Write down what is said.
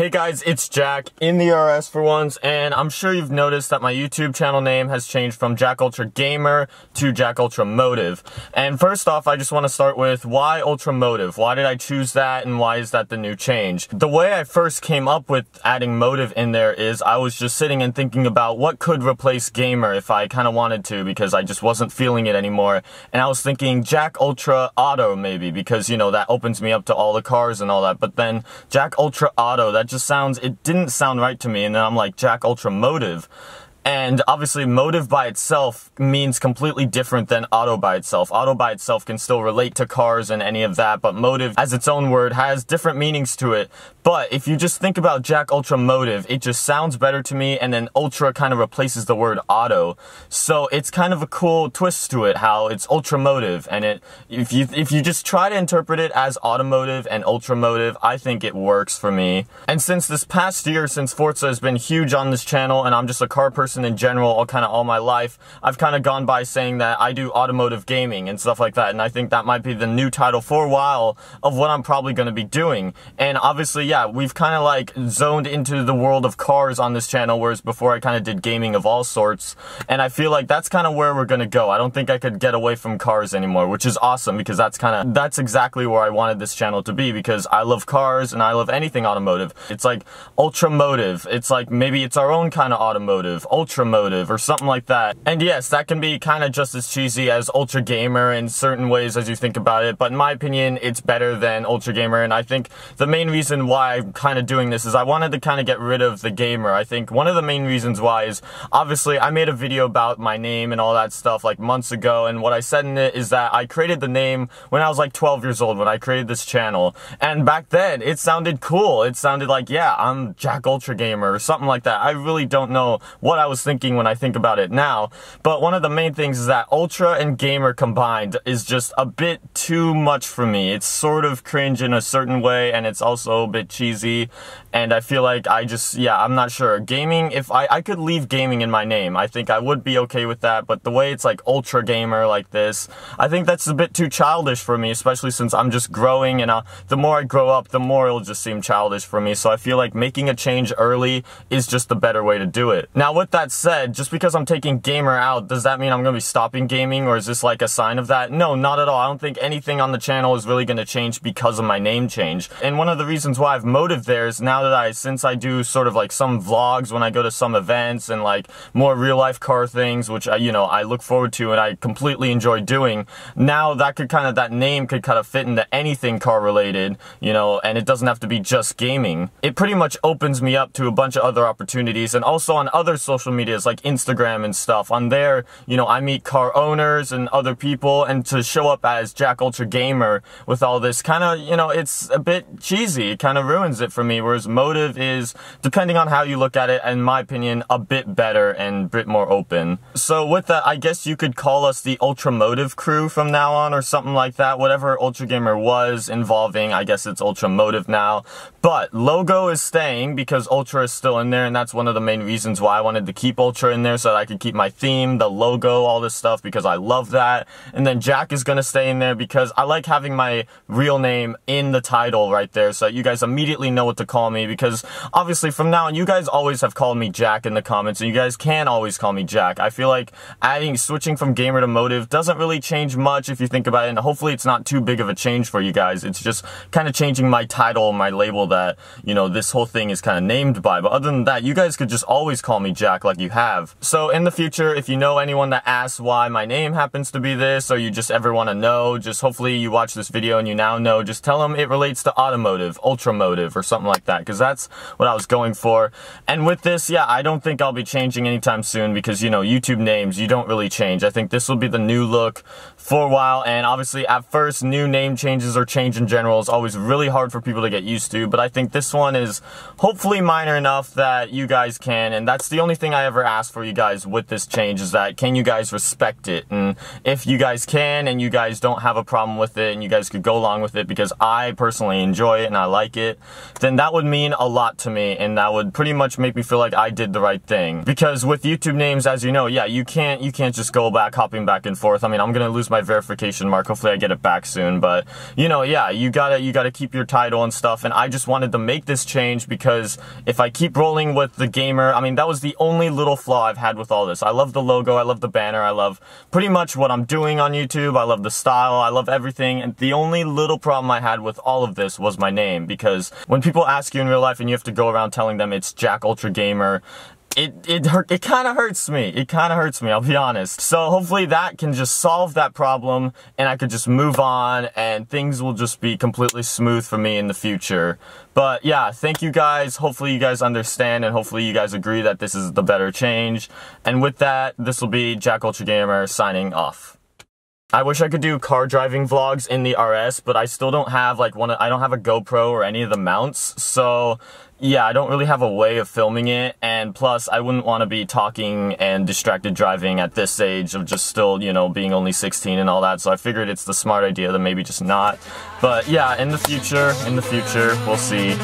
Hey guys, it's Jack in the RS for once, and I'm sure you've noticed that my YouTube channel name has changed from Jack Ultra Gamer to Jack Ultra Motive. And first off, I just want to start with why Ultra Motive? Why did I choose that, and why is that the new change? The way I first came up with adding Motive in there is I was just sitting and thinking about what could replace Gamer if I kind of wanted to, because I just wasn't feeling it anymore. And I was thinking Jack Ultra Auto maybe, because you know that opens me up to all the cars and all that. But then Jack Ultra Auto, that just sounds, it didn't sound right to me. And then I'm like, Jack Ultra Motive. And obviously, motive by itself means completely different than auto by itself. Auto by itself can still relate to cars and any of that, but motive, as its own word, has different meanings to it. But if you just think about Jack Ultra Motive, it just sounds better to me, and then Ultra kind of replaces the word auto. So it's kind of a cool twist to it, how it's Ultra Motive, and it if you if you just try to interpret it as automotive and ultra motive, I think it works for me. And since this past year, since Forza has been huge on this channel, and I'm just a car person person in general all kind of all my life, I've kind of gone by saying that I do automotive gaming and stuff like that. And I think that might be the new title for a while of what I'm probably going to be doing. And obviously, yeah, we've kind of like zoned into the world of cars on this channel, whereas before I kind of did gaming of all sorts. And I feel like that's kind of where we're going to go. I don't think I could get away from cars anymore, which is awesome because that's kind of, that's exactly where I wanted this channel to be because I love cars and I love anything automotive. It's like ultra motive. It's like maybe it's our own kind of automotive ultra motive or something like that. And yes, that can be kind of just as cheesy as ultra gamer in certain ways as you think about it, but in my opinion, it's better than ultra gamer. And I think the main reason why I'm kind of doing this is I wanted to kind of get rid of the gamer. I think one of the main reasons why is obviously I made a video about my name and all that stuff like months ago. And what I said in it is that I created the name when I was like 12 years old when I created this channel. And back then it sounded cool. It sounded like, yeah, I'm Jack Ultra Gamer or something like that. I really don't know what I was thinking when I think about it now. But one of the main things is that Ultra and Gamer combined is just a bit too much for me. It's sort of cringe in a certain way and it's also a bit cheesy. And I feel like I just, yeah, I'm not sure. Gaming, if I, I could leave gaming in my name, I think I would be okay with that. But the way it's like Ultra Gamer like this, I think that's a bit too childish for me, especially since I'm just growing and uh, the more I grow up, the more it'll just seem childish for me. So I feel like making a change early is just the better way to do it. Now with that said, just because I'm taking gamer out, does that mean I'm going to be stopping gaming or is this like a sign of that? No, not at all. I don't think anything on the channel is really going to change because of my name change. And one of the reasons why I've motive there is now that I, since I do sort of like some vlogs when I go to some events and like more real life car things, which I, you know, I look forward to and I completely enjoy doing, now that could kind of, that name could kind of fit into anything car related, you know, and it doesn't have to be just gaming. It pretty much opens me up to a bunch of other opportunities and also on other social medias like Instagram and stuff. On there, you know, I meet car owners and other people and to show up as Jack Ultra Gamer with all this kind of, you know, it's a bit cheesy. It kind of ruins it for me. Whereas Motive is, depending on how you look at it, in my opinion, a bit better and a bit more open. So with that, I guess you could call us the Ultra Motive crew from now on or something like that. Whatever Ultra Gamer was involving, I guess it's Ultra Motive now. But logo is staying because Ultra is still in there and that's one of the main reasons why I wanted to keep Ultra in there so that I could keep my theme, the logo, all this stuff because I love that. And then Jack is gonna stay in there because I like having my real name in the title right there so that you guys immediately know what to call me because obviously from now on you guys always have called me Jack in the comments and you guys can always call me Jack. I feel like adding, switching from gamer to motive doesn't really change much if you think about it and hopefully it's not too big of a change for you guys. It's just kind of changing my title, my label that, you know, this whole thing is kind of named by. But other than that, you guys could just always call me Jack like you have. So in the future, if you know anyone that asks why my name happens to be this, or you just ever want to know, just hopefully you watch this video and you now know, just tell them it relates to automotive, ultramotive, or something like that, because that's what I was going for. And with this, yeah, I don't think I'll be changing anytime soon because, you know, YouTube names, you don't really change. I think this will be the new look for a while, and obviously at first, new name changes or change in general is always really hard for people to get used to, but I think this one is hopefully minor enough that you guys can, and that's the only thing I I ever ask for you guys with this change is that can you guys respect it? And if you guys can and you guys don't have a problem with it and you guys could go along with it because I personally enjoy it and I like it, then that would mean a lot to me and that would pretty much make me feel like I did the right thing. Because with YouTube names, as you know, yeah, you can't you can't just go back hopping back and forth. I mean, I'm gonna lose my verification mark. Hopefully I get it back soon. But you know, yeah, you gotta you gotta keep your title and stuff. And I just wanted to make this change because if I keep rolling with the gamer, I mean, that was the only little flaw I've had with all this. I love the logo, I love the banner, I love pretty much what I'm doing on YouTube. I love the style, I love everything. And the only little problem I had with all of this was my name because when people ask you in real life and you have to go around telling them it's Jack Ultra Gamer, it it hurt it kind of hurts me it kind of hurts me i'll be honest. So hopefully that can just solve that problem and i could just move on and things will just be completely smooth for me in the future. But yeah thank you guys. Hopefully you guys understand and hopefully you guys agree that this is the better change. And with that this will be jack ultra gamer signing off I wish I could do car driving vlogs in the RS, but I still don't have like one, I don't have a GoPro or any of the mounts, so yeah, I don't really have a way of filming it, and plus, I wouldn't want to be talking and distracted driving at this age of just still, you know, being only 16 and all that, so I figured it's the smart idea to maybe just not. But yeah, in the future, in the future, we'll see.